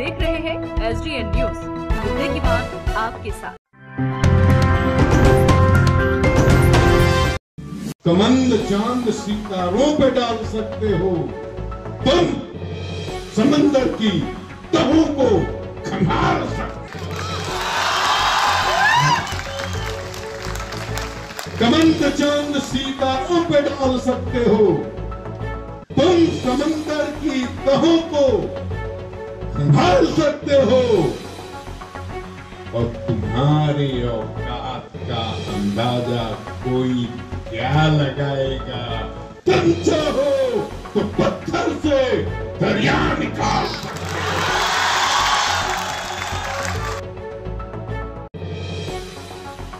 देख रहे हैं एस डी एन न्यूज़ मुद्दे की बात आपके साथ। कमंद चाँद सितारों पे डाल सकते हो। तुम समंदर की तहों को खंगाल सकते कमंद चाँद सितारों पे डाल सकते हो। तुम समंदर की तहों को संभाल सकते हो। और तुम्हारी औकात का अंदाज़ा कोई क्या लगाएगा? तुम चाहो तो पत्थर से दरिया निकाल।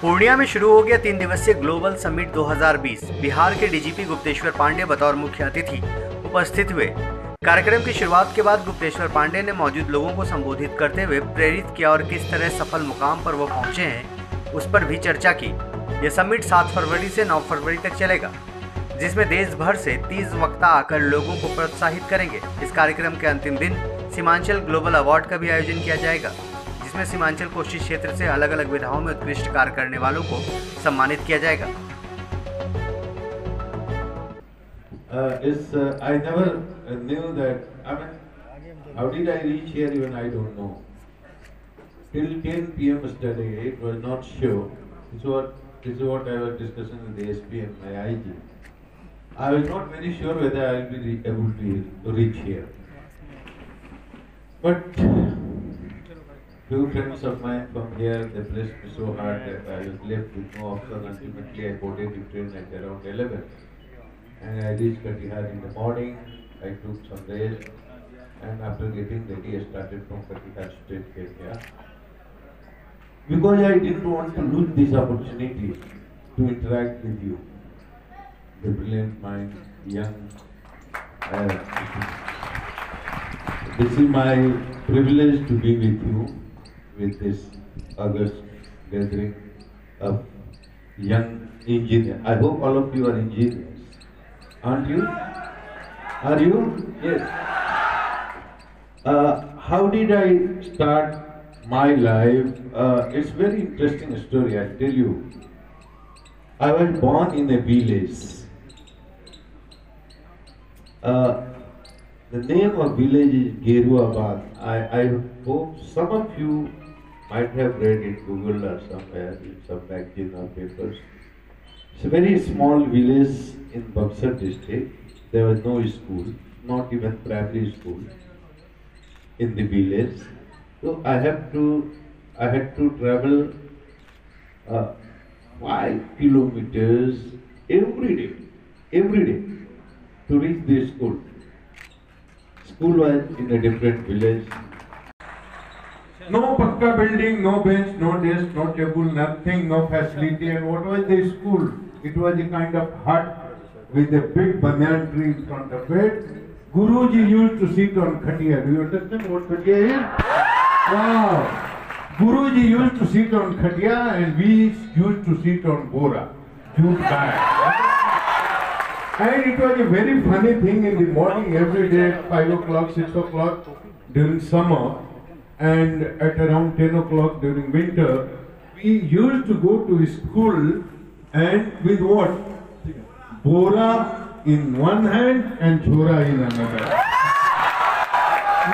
पूर्णिया में शुरू हो गया तीन दिवसीय ग्लोबल समिट 2020 बिहार के डीजीपी गुप्तेश्वर पांडे बतौर मुख्य अतिथि उपस्थित हुए। कार्यक्रम की शुरुआत के बाद गुप्तेश्वर पांडे ने मौजूद लोगों को संबोधित करते हुए प्रेरित किया और किस तरह सफल मुकाम पर वो पहुँचे हैं, उस पर भी चर्चा की। यह समिट 7 फरवरी से 9 फरवरी तक चलेगा, जिसमें देश भर से 30 वक्ता आकर लोगों को प्रोत्साहित करेंगे। इस कार्यक्रम के अंतिम दिन सीमांचल ग्लोबल अवार्ड का भी आयोजन किया जाएगा, जिसमें सीमांचल कोशी क्षेत्र से अलग अलग विधाओं में उत्कृष्ट कार्य करने वालों को सम्मानित किया जाएगा। Is uh, I never uh, knew that. I mean, how did I reach here? Even I don't know. Till 10 p.m. yesterday, it was not sure. This is what this is what I was discussing with the SP and my IG. I was not very sure whether I will be able to reach here. But few friends of mine from here they pressed me so hard that I was left with no option. Ultimately, I boarded the train at around 11 and I reached Katihar in the morning. I took some rest, and after getting ready, I started from Katihar straight. Yeah? Because I didn't want to lose this opportunity to interact with you, the brilliant mind, young. Uh, this is my privilege to be with you with this August gathering of young engineers. I hope all of you are engineers. Aren't you? Are you? Yes. Uh, how did I start my life? Uh, it's very interesting story. I'll tell you. I was born in a village. Uh, the name of village is Geruabad. I, I hope some of you might have read it Google or somewhere in some magazine or papers. It's a very small village in Buxar district. There was no school, not even primary school in the village. So I have to, I had to travel uh, five kilometers every day, every day to reach the school. School was in a different village. No pakka building, no bench, no desk, no table, nothing, no facility. And what was the school? It was a kind of hut with a big banyan tree in front of it. Guruji used to sit on khatia. Do you understand what khatia is? Wow. Guruji used to sit on khatia and we used to sit on bora, jute bag. And it was a very funny thing in the morning every day at 5 o'clock, 6 o'clock during summer and at around 10 o'clock during winter. We used to go to school and with what? Bora in one hand and chora in another.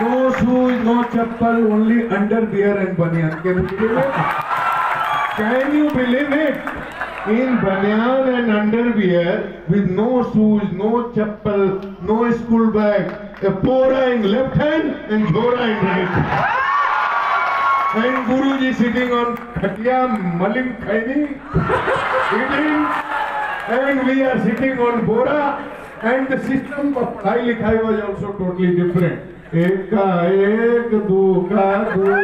No shoes, no chappal, only underwear and banyan. Can you believe it? Can you believe it? In banyan and underwear, with no shoes, no chappal, no school bag, a pora in left hand and chora in right. And Guruji sitting on khatia, malim khaini, eating, and we are sitting on bora, and the system of Thai likhai was also totally different. एक का एक, दो का दो,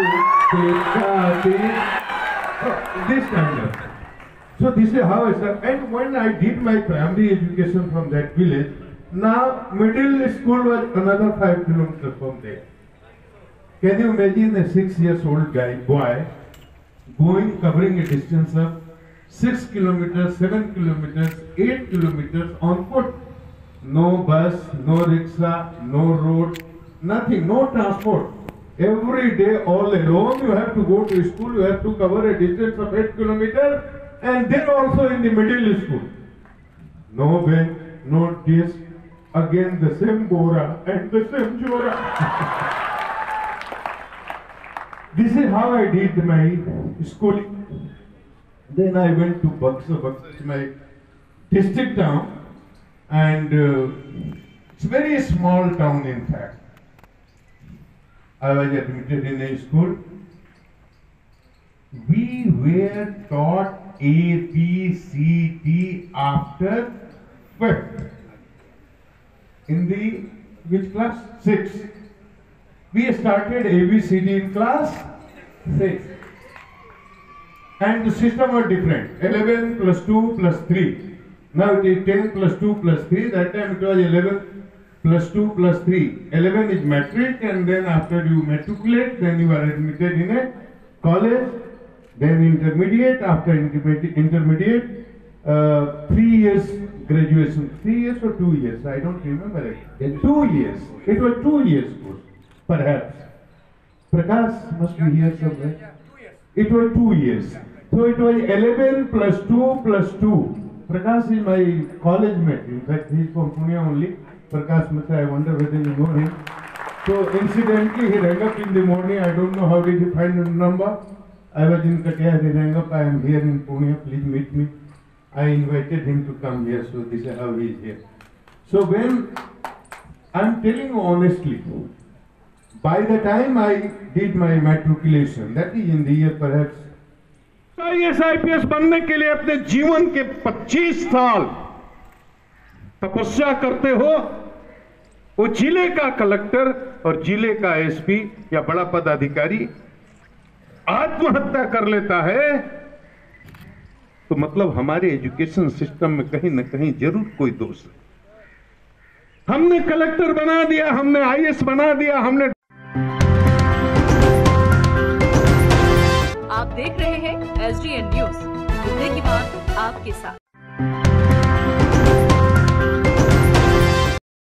तीन का तीन. This of. So this is how I started. And when I did my primary education from that village, now middle school was another five kilometers from there. Can you imagine a six years old guy, boy, going, covering a distance of six kilometers, seven kilometers, eight kilometers on foot? No bus, no rickshaw, no road, nothing, no transport. Every day, all alone, you have to go to school, you have to cover a distance of 8 kilometers, and then also in the middle school. No way, no this, again the same Bora and the same Jora. this is how I did my schooling. Then I went to Buxar, Buxar is my district town, and uh, it's very small town in fact. I was admitted in a school. We were taught A, B, C, D after fifth. In the which class? Six. We started A, B, C, D in class six. And the system was different. 11 plus 2 plus 3. Now it is 10 plus 2 plus 3. That time it was 11 plus 2 plus 3. 11 is metric and then after you matriculate, then you are admitted in a college, then intermediate, after intermediate, intermediate uh, 3 years graduation. 3 years or 2 years? I don't remember it. 2 years. It was 2 years course, perhaps. Prakash must be here somewhere. It was 2 years. So it was 11 plus 2 plus 2. Prakash is my college mate. In fact, he is from Pune only. Prakash Mitra, I wonder whether you know him. So incidentally, he rang up in the morning. I don't know how did he find the number. I was in Katia. He rang up. I am here in Pune. Please meet me. I invited him to come here. So this is how he is here. So when I'm telling you honestly, by the time I did my matriculation, that is in the year perhaps IAS IPS बनने के लिए अपने जीवन के 25 साल तपस्या करते हो वो ज़िले का कलेक्टर और ज़िले का एसपी या बड़ा पदाधिकारी आत्महत्या कर लेता है तो मतलब हमारे एजुकेशन सिस्टम में कहीं ना कहीं ज़रूर कोई दोष है। हमने कलेक्टर बना दिया हमने आईएएस बना दिया हमने आप देख रहे हैं एस डी एन न्यूज़ मुद्दे की बात आपके साथ।